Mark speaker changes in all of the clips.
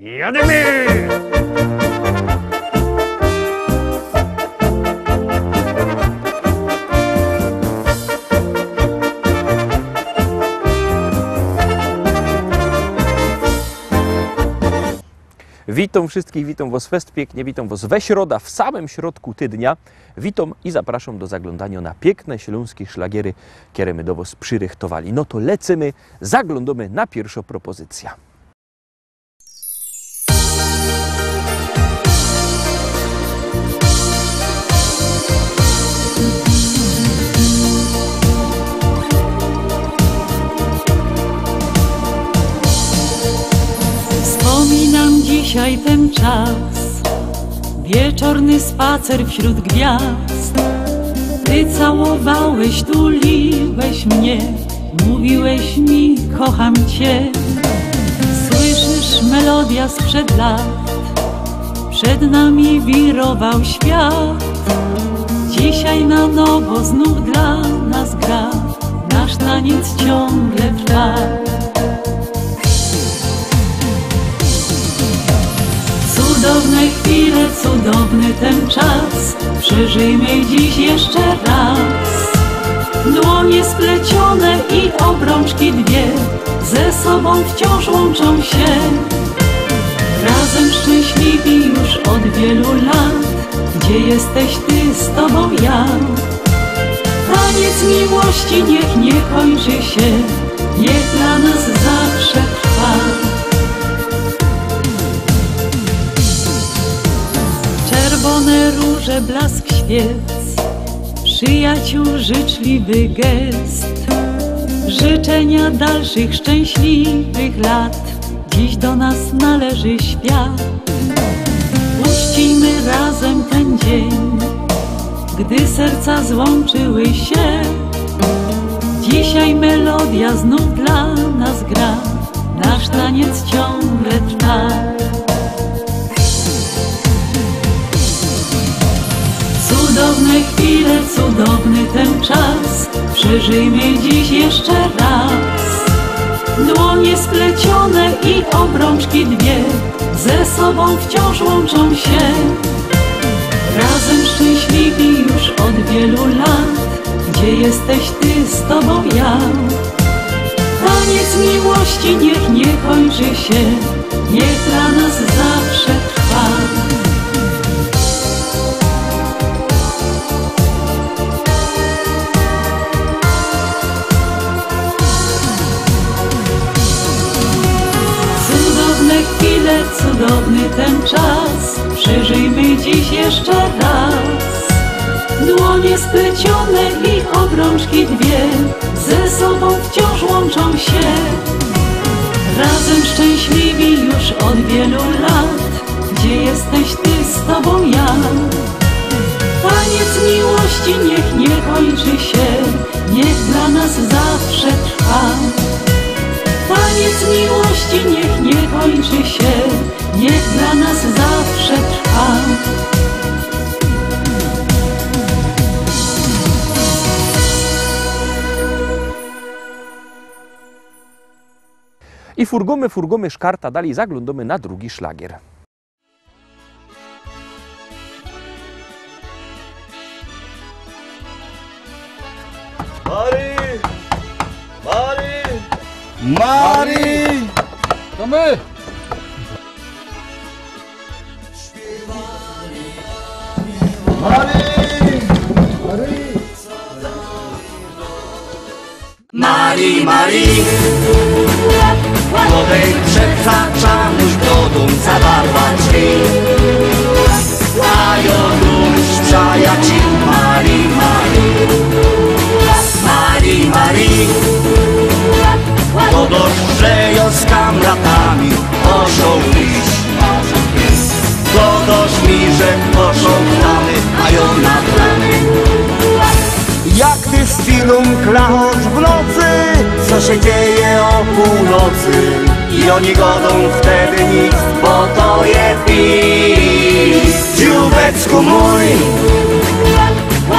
Speaker 1: Jademy!
Speaker 2: Witam wszystkich, witam Was fest pięknie, witam Was we środa, w samym środku tydnia. Witam i zapraszam do zaglądania na piękne śląskie szlagiery, które my do Was przyrychtowali. No to lecimy, zaglądamy na pierwszą propozycję.
Speaker 3: Ten czas, wieczorny spacer wśród gwiazd. Ty całowałeś, tuliłeś mnie, mówiłeś mi, kocham cię. Słyszysz melodia sprzed lat, przed nami wirował świat. Dzisiaj na nowo znów dla nas gra, nasz taniec ciągle trwa. Chwile, cudowny ten czas Przeżyjmy dziś jeszcze raz. Dłonie splecione i obrączki dwie Ze sobą wciąż łączą się. Razem szczęśliwi już od wielu lat Gdzie jesteś ty, z tobą ja. Taniec miłości niech nie kończy się Niech dla nas zawsze trwa Róże, blask świec, przyjaciół życzliwy gest, życzenia dalszych szczęśliwych lat. Dziś do nas należy świat. Uczcijmy razem ten dzień, gdy serca złączyły się. Dzisiaj melodia znów dla nas gra, nasz taniec ciągle trwa. Cudowne chwile, cudowny ten czas. Przeżyjmy dziś jeszcze raz. Dłonie splecione i obrączki dwie Ze sobą wciąż łączą się. Razem szczęśliwi już od wielu lat. Gdzie jesteś ty, z tobą ja? Taniec miłości niech nie kończy się Niech dla nas zawsze trwa Dłonie i obrączki dwie Ze sobą wciąż łączą się. Razem szczęśliwi już od wielu lat. Gdzie jesteś ty, z tobą ja? Taniec miłości niech nie kończy się. Niech dla nas zawsze trwa. Taniec miłości niech nie kończy się, niech dla nas zawsze trwa.
Speaker 2: I furgumy, furgumy, szkarta, dalej zaglądamy na drugi szlagier.
Speaker 4: Mary! Mary!
Speaker 5: Mari! To my!
Speaker 4: Mari, Mari! Młodej przekraczanuś do dum zawarła drzwi. A już przyjaciół Mari, Mari. Mari, Mari. Dość, że ją z kamratami poszą iść. Mi, że poszą plany, a na Jak ty z finą klachosz w nocy co się dzieje o północy I oni godzą wtedy nic, bo to je PiS. Dziubeczku mój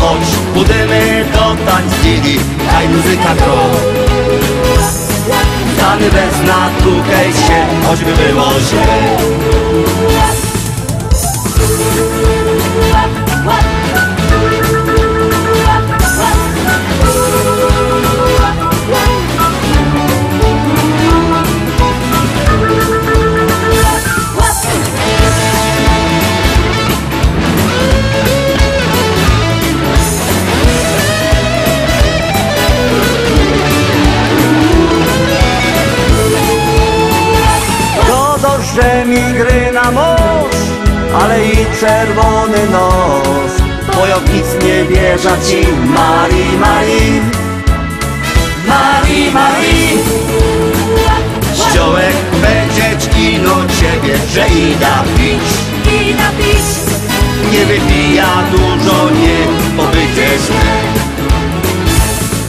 Speaker 4: Chodź, budymy do tańcili Daj muzyka gro. Dany bez natukej się, choćby było źle. Wierza ci, Marii, Marii. Marii, Marii. Ściołek będzie ciebie, że ida pić.
Speaker 3: I napis
Speaker 4: Nie wypija dużo, nie pobycie źle.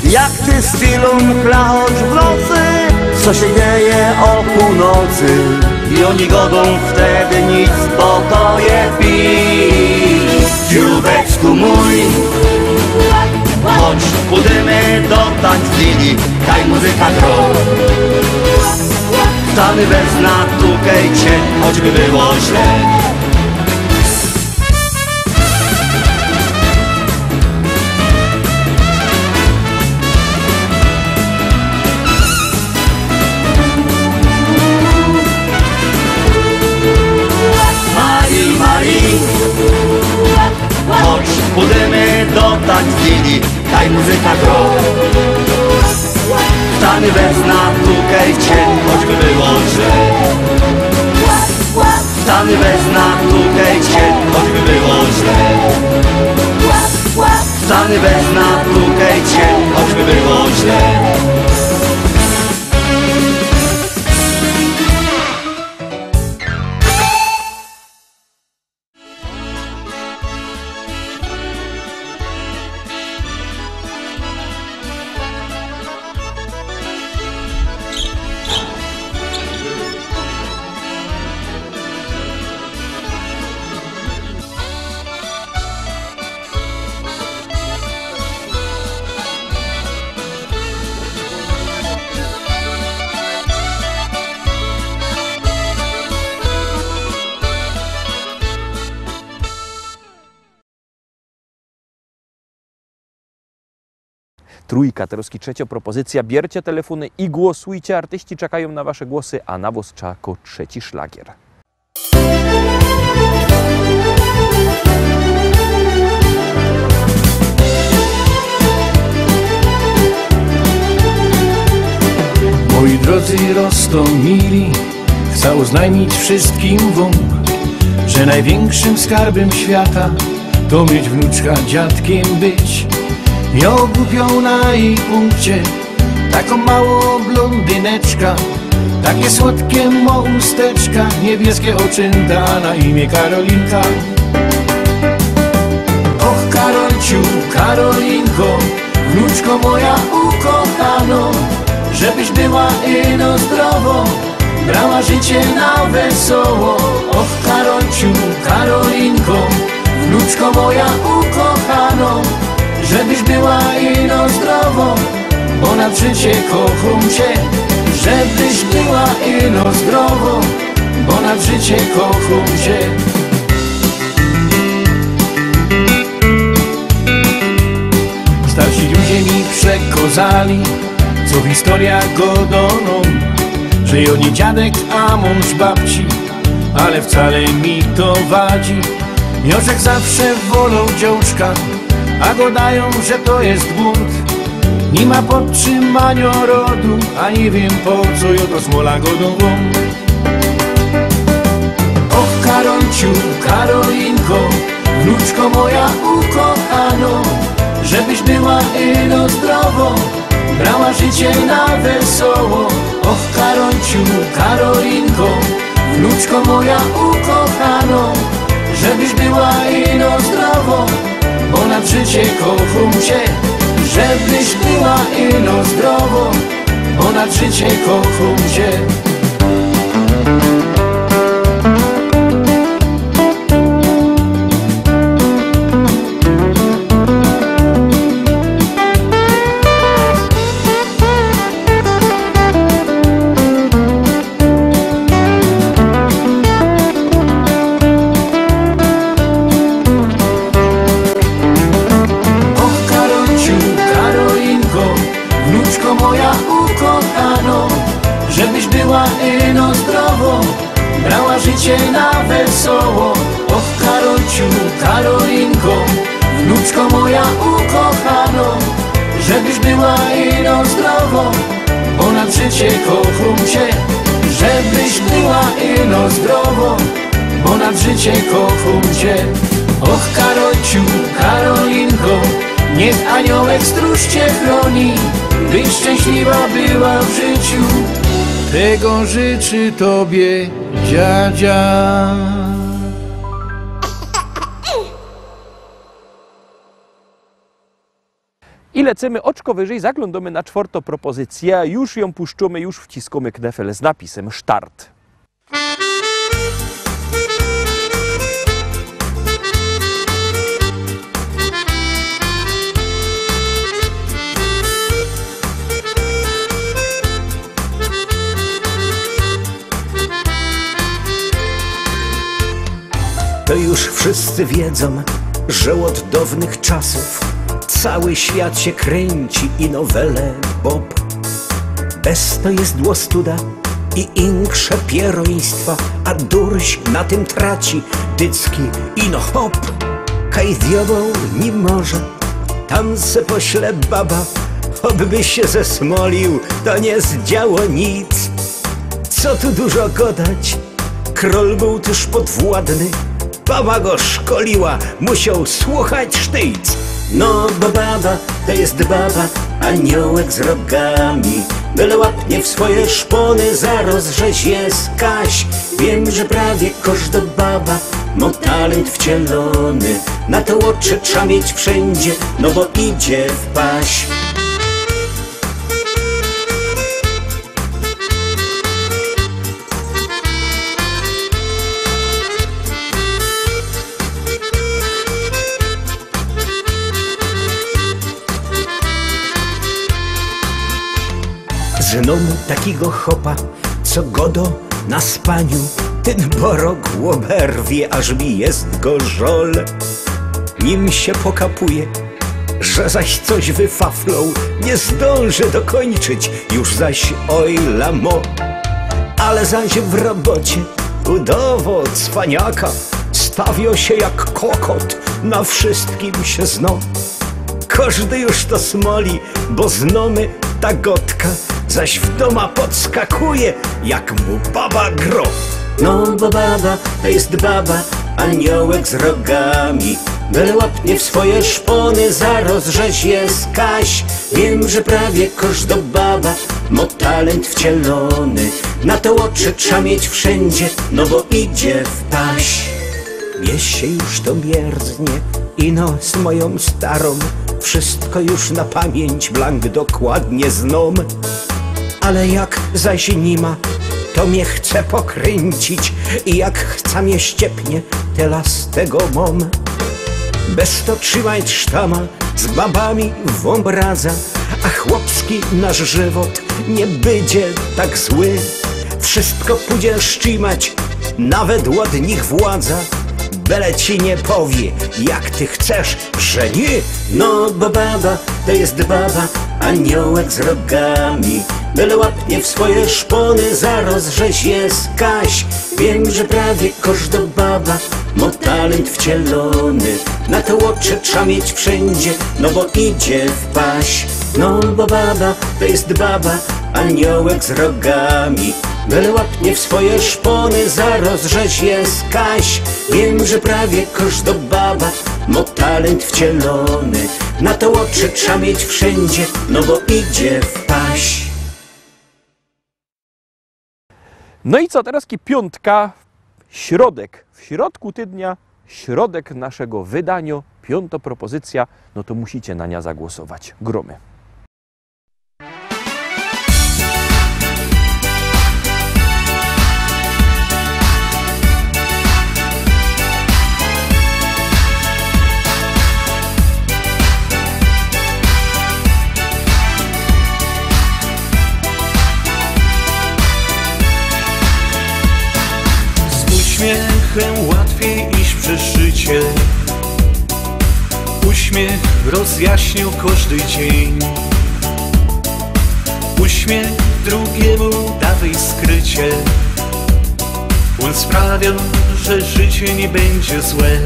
Speaker 4: Jak ty z chwilą klacz w nocy, co się dzieje o północy? I oni godą wtedy nic, bo to je pić. Dziubeczku mój, chodź pójdziemy do tańcili, kaj muzyka gro. Stany bez natukejcie, choćby było źle.
Speaker 2: Trójka, Troski trzecia propozycja. Biercie telefony i głosujcie. Artyści czekają na wasze głosy, a nawóz czako trzeci szlagier.
Speaker 1: Moi drodzy Rostomili, chcę oznajmić wszystkim wam, że największym skarbem świata to mieć wnuczka dziadkiem być. Ja ogłupiał na jej punkcie taką małą blondyneczka, takie słodkie mo usteczka, niebieskie oczynta na imię Karolinka. Och Karolciu, Karolinko, wnuczko moja ukochano, żebyś była ino zdrowo, brała życie na wesoło. Och Karolciu, Karolinko, wnuczko moja ukochano, na życie kocham cię. Żebyś była ino zdrowo, bo na życie kocham cię. Starsi ludzie mi przekozali, co w historiach godoną, że jo nie dziadek, a mąż babci, ale wcale mi to wadzi. Miożek zawsze wolą dziążka, a go dają, że to jest bunt. Nie ma podtrzymania rodu, a nie wiem po co jo to smola godową. Och Karolciu, Karolinko, wnuczko moja ukochano, żebyś była ino zdrowo, brała życie na wesoło. Och Karolciu, Karolinko, wnuczko moja ukochano, żebyś była ino zdrowo, bo na życie kocham cię. Żebyś była ino zdrowo, bo na życie kocham cię. Żebyś była ino zdrowo, bo na życie kocham cię. żebyś była ino zdrowo, bo nad życie kocham cię. Och Karolciu, Karolinko, niech aniołek stróż cię chroni, byś szczęśliwa była w życiu. Tego życzy tobie dziadzia.
Speaker 2: I lecimy oczko wyżej, zaglądamy na czwartą propozycję, już ją puszczamy, już wciskamy knefel z napisem start.
Speaker 5: To już wszyscy wiedzą, że od dawnych czasów cały świat się kręci i nowele Bob. Bez to jest dłostuda i inkrze pieroństwa, a durś na tym traci dycki i no hop. Kaj diabeł nie może, tam se pośle baba, obby się zesmolił, to nie zdziało nic. Co tu dużo gadać, król był też podwładny, baba go szkoliła, musiał słuchać sztyc. No bo baba to jest baba, aniołek z rogami, byle łapnie w swoje szpony, zaraz żeś jest Kaś. Wiem, że prawie każda baba ma talent wcielony, na to oczy trzeba mieć wszędzie, no bo idzie w paś. Znam takiego chopa, co godo na spaniu, ten borok łoberwie, aż mi jest go żol. Nim się pokapuje, że zaś coś wyfaflą, nie zdąży dokończyć, już zaś oj lamo. Ale zaś w robocie udowo cwaniaka stawio się jak kokot, na wszystkim się zno. Każdy już to smoli, bo znamy ta gotka, zaś w doma podskakuje, jak mu baba gro. No bo baba to jest baba, aniołek z rogami. Byle łapnie w swoje szpony, zaraz żeś jest Kaś. Wiem, że prawie każda baba ma talent wcielony. Na to oczy trzeba mieć wszędzie, no bo idzie w paś. Mnie się już to mierznie i no z moją starą Wszystko już na pamięć blank dokładnie znam Ale jak zaś nie ma, to mnie chce pokręcić. I jak chce mnie ściepnie, tyle z tego mam Bez to trzymać sztama z babami w obraza. A chłopski nasz żywot nie będzie tak zły. Wszystko pójdzie szczimać, nawet ładnych władza. Byle ci nie powie, jak ty chcesz, że nie. No bo baba to jest baba, aniołek z rogami Byle łapnie w swoje szpony, zaraz żeś jest Kaś. Wiem, że prawie każda baba ma talent wcielony. Na to oczy trzeba mieć wszędzie, no bo idzie w paś. No bo baba to jest baba, aniołek z rogami. Byle łapnie w swoje szpony, zaraz żeś jest Kaś. Wiem, że prawie każda baba ma talent wcielony. Na to oczy trzeba mieć wszędzie, no bo idzie w paś
Speaker 2: No i co, teraz piątka, środek, w środku tydnia, środek naszego wydania, piąta propozycja, no to musicie na nią zagłosować. Gromy.
Speaker 6: Uśmiechem łatwiej iść przez życie Uśmiech rozjaśnił każdy dzień. Uśmiech drugiemu dawaj skrycie. On sprawia, że życie nie będzie złe.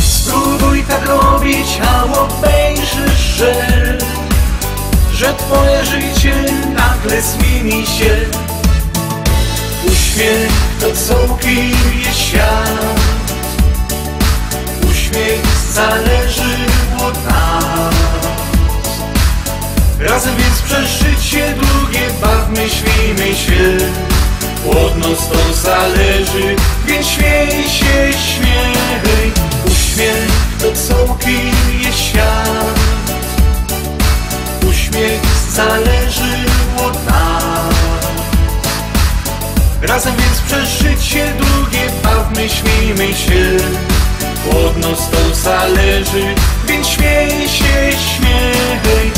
Speaker 6: Spróbuj tak robić, a obejrzysz, że że twoje życie nagle zmieni się. Całkiem jest świat. Uśmiech zależy od nas. Razem więc przez życie długie bawmy, śmiejmy się. Od nas to zależy, więc śmiej się, śmiej. Uśmiech to całkiem jest świat. Uśmiech zależy od nas. Razem więc przez życie długie bawmy, śmiejmy się. Od nas to zależy, więc śmiej się, śmiej.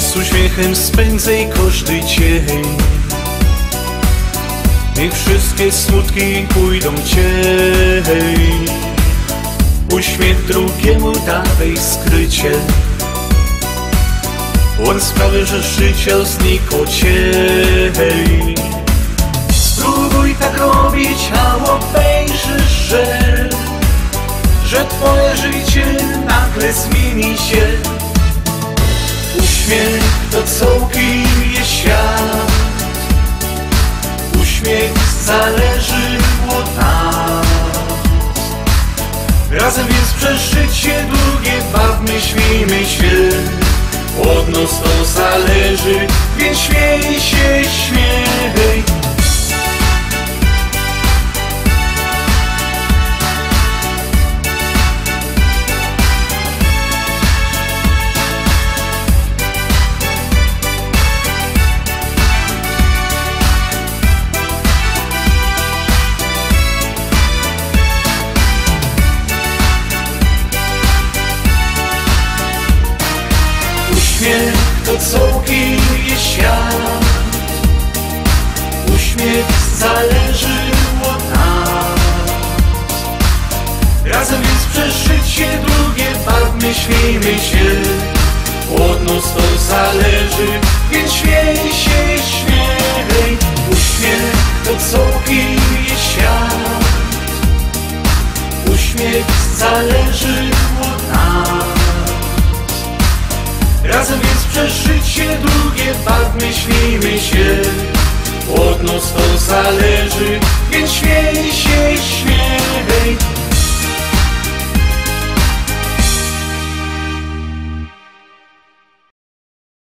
Speaker 6: Z uśmiechem spędzaj każdy dzień Niech wszystkie smutki pójdą cień Uśmiech drugiemu dawaj skrycie. On sprawi, że życie znikło cień. Spróbuj tak robić, a obejrzysz, że Że twoje życie nagle zmieni się. Uśmiech to całkiem jest świat. Uśmiech zależy od nas Razem więc przez długie bawmy, śmiejmy się Od nas to zależy, więc śmiej się, śmiej bawmy, śmiejmy się Od nas to zależy, więc śmiej się, śmiej. Uśmiech to całkiem jest świat. Uśmiech zależy od nas. Razem więc przez życie długie bawmy, śmiejmy się. Od nas to zależy, więc śmiej się, śmiej